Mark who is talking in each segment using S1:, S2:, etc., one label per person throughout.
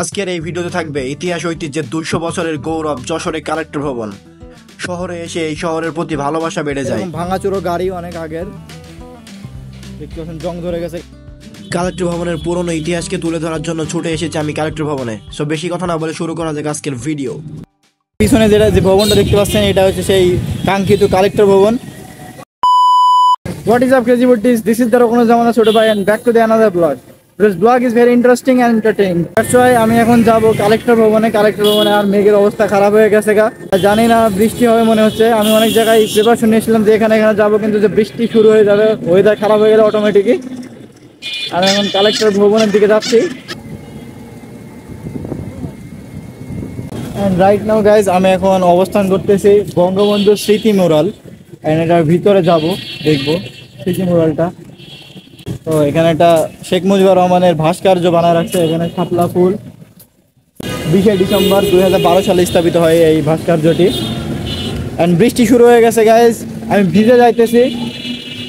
S1: আজকের এই ভিডিওতে থাকবে ইতিহাস ঐতিহ্যের দুইশো বছরের গৌরব যশোরে কালেক্টর ভবন। শহরে এসে এই শহরের প্রতি ভালোবাসা বেড়ে যায়।
S2: ভাঙাচুরো গাড়ি অনেক আগের। দেখতে পাচ্ছেন জং ধরে গেছে।
S1: কালেক্টর ভবনের পুরনো ইতিহাসকে তুলে ধরার জন্য ছুটে এসেছি আমি কালেক্টর ভবনে। সো বেশি কথা না বলে শুরু করা যাক আজকের ভিডিও।
S2: পিছনে যেটা যে ভবনটা দেখতে পাচ্ছেন এটা হচ্ছে সেই কাঙ্ক্ষিত কালেক্টর ভবন। What is up crazy buddies this is the রকম জামানা ছোট ভাই and back to the another blog this blog is very interesting and entertaining that's why আমি এখন যাব কালেক্টর ভবনে। কালেক্টর ভবনে আর মেঘের অবস্থা খারাপ হয়ে গেছে গা। জানি না, বৃষ্টি হবে মনে হচ্ছে। আমি অনেক জায়গায় প্রিপারেশন নিয়েছিলাম যে এখানে এখানে যাব, কিন্তু যে বৃষ্টি শুরু হয়ে যাবে ওয়েদার খারাপ হয়ে গেলে অটোমেটিকই আমি এখন কালেক্টর ভবনের দিকে যাচ্ছি। অ্যান্ড রাইট নাও গাইজ আমি এখন অবস্থান করতেছি বঙ্গবন্ধু স্মৃতি মোরাল অ্যান্ড এটার ভিতরে যাব, দেখব স্মৃতি মোরালটা তো এখানে একটা শেখ মুজিবুর রহমানের ভাস্কর্য বানায় রাখছে, এখানে শাপলা ফুল। বিশে ডিসেম্বর দুই হাজার বারো সালে স্থাপিত হয় এই ভাস্কর্যটি। অ্যান্ড বৃষ্টি শুরু হয়ে গেছে গাইজ আমি ভিজে যাইতেছি।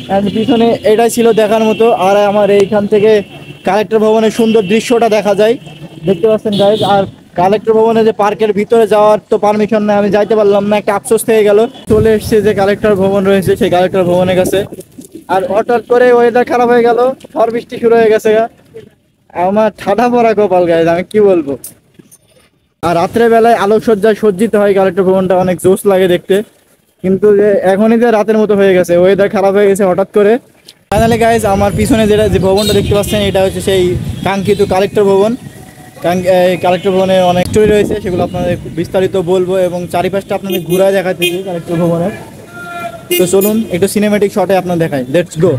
S2: অ্যান্ড পিছনে এটাই ছিল দেখার মতো। আর আমার এইখান থেকে কালেক্টর ভবনের সুন্দর দৃশ্যটা দেখা যায়। দেখতে পাচ্ছেন গাইজ আর কালেক্টর ভবনে যে পার্কের ভিতরে যাওয়ার তো পারমিশন নেই, আমি যাইতে পারলাম না। একটা আফসোস থেকে গেল। চলে এসছে যে কালেক্টর ভবন রয়েছে, সেই কালেক্টর ভবনের কাছে। আর হঠাৎ করে ওয়েদার খারাপ হয়ে গেল, ঝড় বৃষ্টি শুরু হয়ে গেছে। আমার ঠাডা পড়া কপাল গাইজ আমি কি বলব? আর রাত্রে বেলায় আলোকসজ্জায় সজ্জিত হয় কালেক্টর ভবনটা অনেক জোশ লাগে দেখতে। কিন্তু যে এখনই যে রাতের মতো হয়ে গেছে ওয়েদার খারাপ হয়ে গেছে হঠাৎ করে। ফাইনালি গাইজ আমার পিছনে যেটা যে ভবনটা দেখতে পাচ্ছেন, এটা হচ্ছে সেই কাঙ্ক্ষিত কালেক্টর ভবন কালেক্টর ভবনের অনেক স্টোরি রয়েছে, সেগুলো আপনাদের বিস্তারিত বলব এবং চারিপাশটা আপনাদের ঘুরায় দেখাচ্ছি কালেক্টর ভবনের তো চলুন একটু সিনেমেটিক শটে আপনার দেখাই। লেটস গো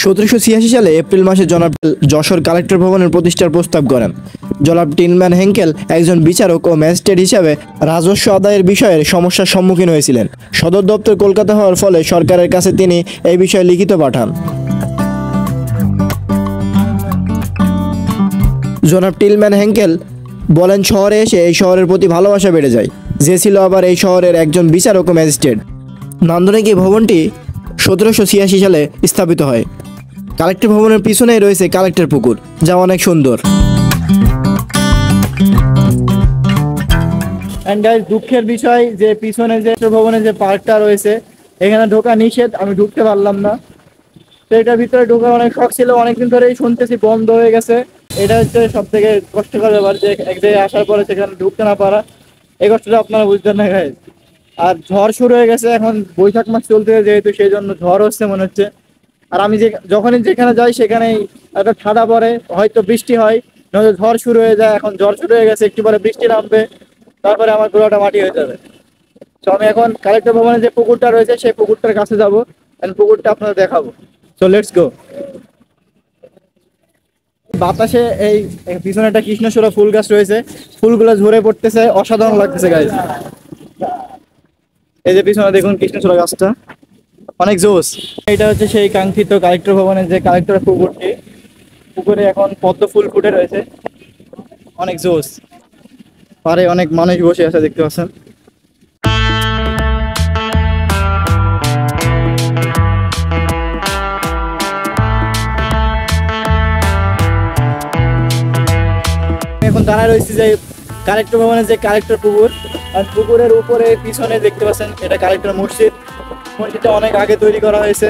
S1: সতেরোশো ছিয়াশি সালে এপ্রিল মাসে জনাব যশোর কালেক্টর ভবনের প্রতিষ্ঠার প্রস্তাব করেন। জনাব টিনম্যান হেঙ্কেল একজন বিচারক ও ম্যাজিস্ট্রেট হিসাবে রাজস্ব আদায়ের বিষয়ের সমস্যার সম্মুখীন হয়েছিলেন। সদর দপ্তর কলকাতা হওয়ার ফলে সরকারের কাছে তিনি এই বিষয়ে লিখিত পাঠান। জনাব টিলম্যান হেঙ্কেল বলেন, শহরে এসে এই শহরের প্রতি ভালোবাসা বেড়ে যায়। যে ছিল আবার এই শহরের একজন বিচারক ও ম্যাজিস্ট্রেট। নান্দনিক এই ভবনটি সতেরোশো ছিয়াশি সালে স্থাপিত হয়। কালেক্টর ভবনের পিছনেই রয়েছে কালেক্টর পুকুর, যা অনেক সুন্দর।
S2: দুঃখের বিষয় যে পিছনে যে ভবনে যে পার্কটা রয়েছে, এখানে ঢোকা নিষেধ, আমি ঢুকতে পারলাম না। তো এটার ভিতরে ঢোকার অনেক শখ ছিল, অনেকদিন ধরেই শুনতেছি বন্ধ হয়ে গেছে। এটা হচ্ছে সব থেকে কষ্টকর ব্যাপার যে এক জায়গায় আসার পরে সেখানে ঢুকতে না পারা। এই কষ্টটা আপনারা বুঝতেন না গাইজ আর ঝড় শুরু হয়ে গেছে, এখন বৈশাখ মাস চলতে যেহেতু সেই জন্য ঝড় হচ্ছে মনে হচ্ছে। আর আমি যে, যখনই যেখানে যাই সেখানেই একটা ঠাডা পড়ে, হয়তো বৃষ্টি হয়, নয়তো ঝড় শুরু হয়ে যায়, এখন ঝড় শুরু হয়ে গেছে, একটু পরে বৃষ্টি নামবে, তারপরে আমার পুরোটা মাটি হয়ে যাবে। তো আমি এখন কালেক্টর ভবনে যে পুকুরটা রয়েছে, সেই পুকুরটার কাছে যাব পুকুরটা আপনাদের দেখাবো। সো লেটস গো বাতাসে এই পিছনে একটা কৃষ্ণচূড়া ফুল গাছ রয়েছে। ফুলগুলো ঝরে পড়তেছে, অসাধারণ লাগতেছে গাইজ এই যে পিছনে দেখুন কৃষ্ণচূড়া গাছটা। অনেক জোস এটা হচ্ছে সেই কাঙ্ক্ষিত কালেক্টর ভবনের যে কালেক্টর পুকুরটি। পুকুরে এখন পদ্ম ফুল ফুটে রয়েছে। অনেক জোস পারে অনেক মানুষ বসে আছে, দেখতে পাচ্ছেন। এখন দাঁড়ায় রয়েছি যে কালেক্টর ভবনের যে কালেক্টর পুকুর, আর পুকুরের উপরে পিছনে দেখতে পাচ্ছেন এটা কালেক্টর মসজিদ। মসজিদটা অনেক আগে তৈরি করা হয়েছে।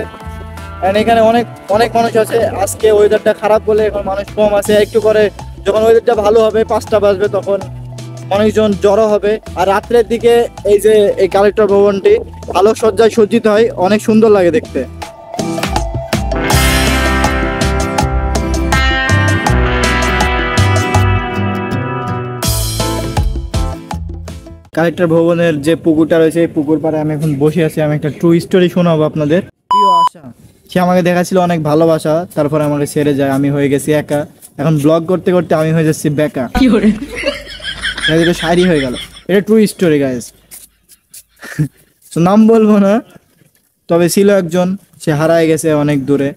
S2: And এখানে অনেক অনেক মানুষ আছে। আজকে ওয়েদারটা খারাপ বলে এখন মানুষ কম আছে। একটু করে যখন ওয়েদারটা ভালো হবে, পাঁচটা বাজবে, তখন মানুষজন জড়ো হবে। আর রাত্রের দিকে এই যে এই কালেক্টর ভবনটি আলোকসজ্জায় সজ্জিত হয়, অনেক সুন্দর লাগে দেখতে। কালেক্টর ভবনের যে পুকুরটা রয়েছে এই পুকুর পাড়ে আমি এখন বসে আছি। আমি একটা ট্রু স্টোরি শোনাবো আপনাদের। প্রিয় আশা। সে আমাকে দেখাচ্ছিল অনেক ভালোবাসা তারপরে আমাকে ছেড়ে যায়। আমি হয়ে গেছি একা। এখন ব্লগ করতে করতে আমি হয়ে যাচ্ছি বেকা। এটা শায়রি হয়ে গেল। এটা ট্রু স্টোরি গাইজ নাম বলব না তবে ছিল একজন সে হারায় গেছে অনেক দূরে।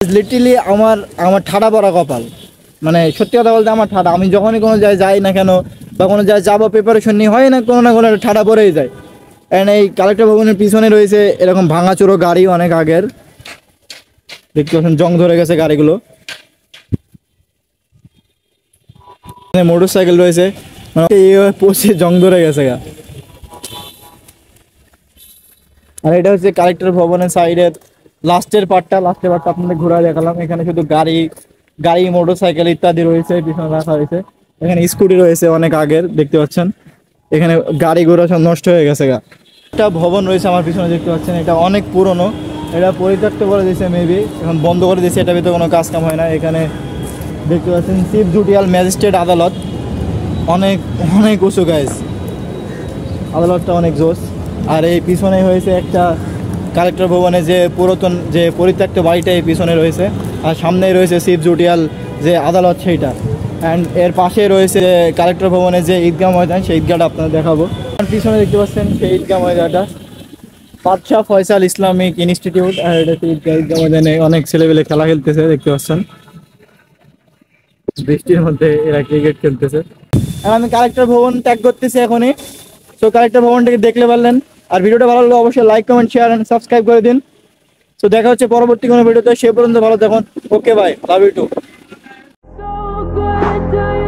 S2: লিটারলি আমার আমার ঠাডা পড়া কপাল। মানে সত্যি কথা বলতে আমার ঠাডা। আমি যখনই কোনো জায়গায় যাই না কেন বা কোনো জায়গায় যাব প্রিপারেশন নিয়ে হয় না, কোনো না কোনো ঠাডা পড়েই যায়। অ্যান্ড এই কালেক্টর ভবনের পিছনে রয়েছে এরকম ভাঙাচোরো গাড়ি অনেক আগের। দেখতে পাচ্ছেন, জং ধরে গেছে গাড়িগুলো। মোটর সাইকেল রয়েছে। মানে পচে জং ধরে গেছে গা। আর এটা হচ্ছে কালেক্টর ভবনের সাইডের লাস্টের পার্টটা লাস্টের পার্টটা আপনাদের ঘোরা দেখালাম। এখানে শুধু গাড়ি গাড়ি মোটর সাইকেল ইত্যাদি রয়েছে, পিছনে রাখা হয়েছে। এখানে স্কুটি রয়েছে অনেক আগের, দেখতে পাচ্ছেন। এখানে গাড়ি ঘোড়া সব নষ্ট হয়ে গেছে গা। একটা ভবন রয়েছে আমার পিছনে, দেখতে পাচ্ছেন। এটা অনেক পুরনো। এটা পরিত্যক্ত করে দিয়েছে মেবি এখন বন্ধ করে দিয়েছে এটা ভিতরে কোনো কাজ কাম হয় না। এখানে দেখতে পাচ্ছেন চিফ জুডিয়াল ম্যাজিস্ট্রেট আদালত। অনেক অনেক উঁচু গাইজ আদালতটা অনেক জোস। আর এই পিছনে হয়েছে একটা কালেক্টর ভবনে যে পুরাতন, যে পরিত্যক্ত বাড়িটা এই পিছনে রয়েছে। আর সামনেই রয়েছে চিফ জুডিয়াল যে আদালত, সেইটা। অ্যান্ড এর পাশে রয়েছে কালেক্টর ভবনে যে ঈদগাহ ময়দান, সেই ঈদগাহটা আপনাদের দেখাবো। পিছনে দেখতে পাচ্ছেন সেই ঈদগাহ ময়দানটা। বাদশাহ ফয়সাল ইসলামিক ইনস্টিটিউট এটা ঈদগাহ। ঈদগাহ ময়দানে অনেক ছেলেপেলে খেলা খেলতেছে, দেখতে পাচ্ছেন। বৃষ্টির মধ্যে এরা ক্রিকেট খেলতেছে। আর আমি কালেক্টর ভবন ত্যাগ করতেছি এখনই। সো কালেক্টর ভবনটাকে দেখলে পারলেন। আর ভিডিওটা ভালো লাগলে অবশ্যই like comment share and subscribe করে দিন। সো দেখা হচ্ছে পরবর্তী কোনো ভিডিওতে। সে পর্যন্ত ভালো থাকুন। Okay bye love you too die